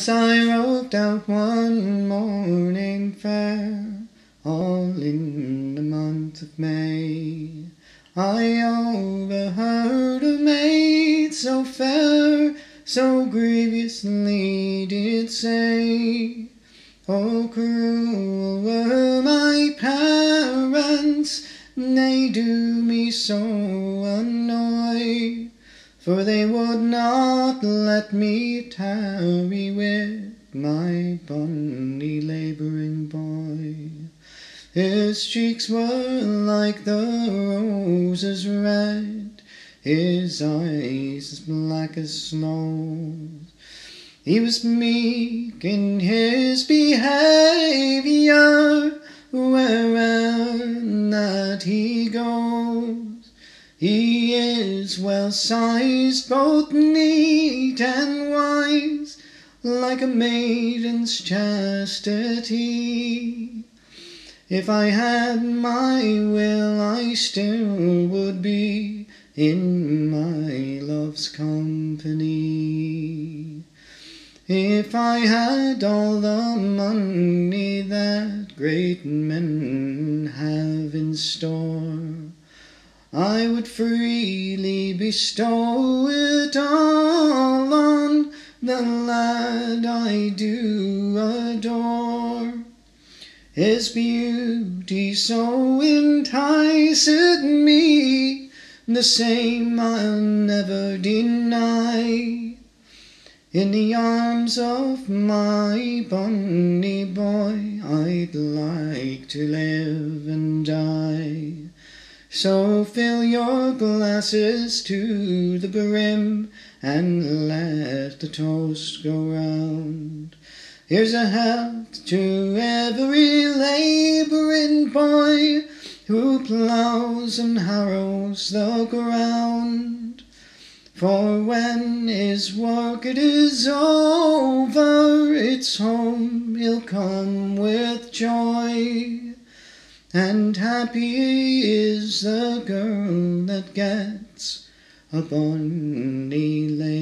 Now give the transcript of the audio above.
As I roved out one morning fair, all in the month of May, I overheard a maid so fair, so grievously did say, Oh, cruel were my parents, they do me so annoy. For they would not let me tarry with my bonny labouring boy. His cheeks were like the roses red, his eyes as black as snow. He was meek in his behaviour wherever that he goes. He is well sized, both neat and wise, like a maiden's chastity. If I had my will, I still would be in my love's company. If I had all the money that great men have in store, I would freely bestow it all on the lad I do adore. His beauty so enticed me, the same I'll never deny. In the arms of my bonny boy, I'd like to live. So fill your glasses to the brim and let the toast go round. Here's a health to every labouring boy who ploughs and harrows the ground. For when his work it is over, it's home he'll come with joy. And happy is the girl that gets a bonny boy.